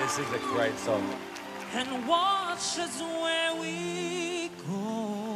This is a great song. and watch us where we go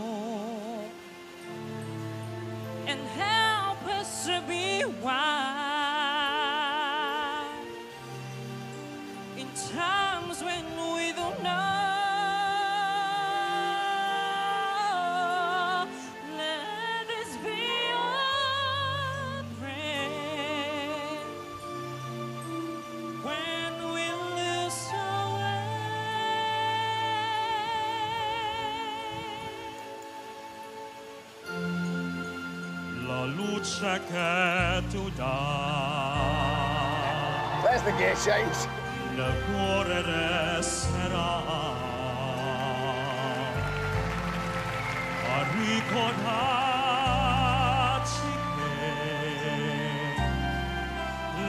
luce che tu dai There's the gear change. nel cuore resterà a ricordarci che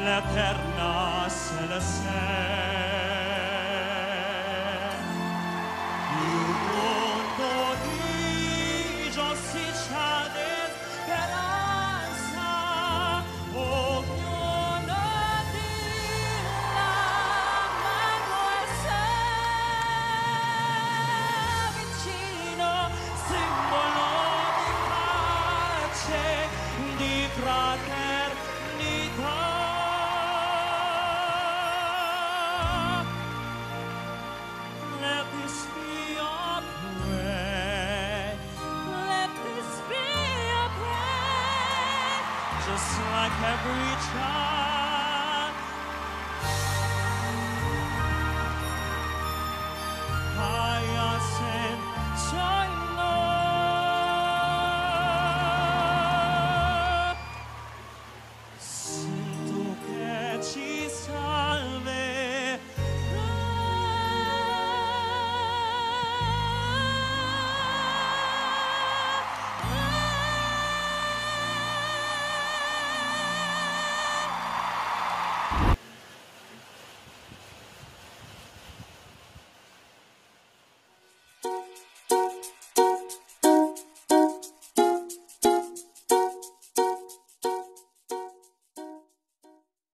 l'eterna se sei Just like every child.